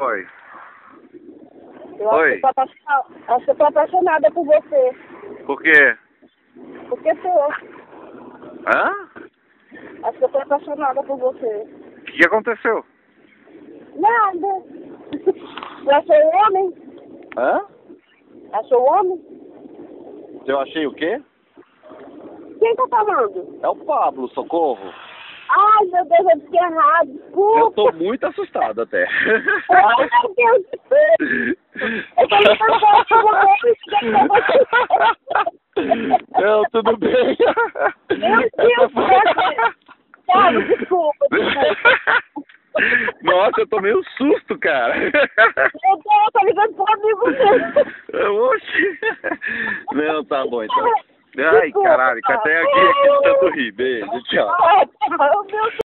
Oi. Eu Oi. acho que eu tô apaixonada, acho que eu tô apaixonada por você. Por quê? Porque tô. Hã? Acho que eu tô apaixonada por você. O que aconteceu? Nada. Você achou homem? Hã? Achou homem? Eu achei o quê? Quem tá falando? É o Pablo, socorro. Ai, meu Deus, eu disse errado. Desculpa. Eu tô muito assustado até. Ai, meu Deus. Eu tô muito. Não, tudo bem. Meu Deus céu. Pablo, desculpa, desculpa. Nossa, eu tomei um susto, cara. Meu Deus, eu tô ligando pro amigo meu. Oxi. Não, tá bom então. Ai, Desculpa, caralho, que até aqui, aqui de tanto rir. Beijo, tchau. Ai, meu Deus.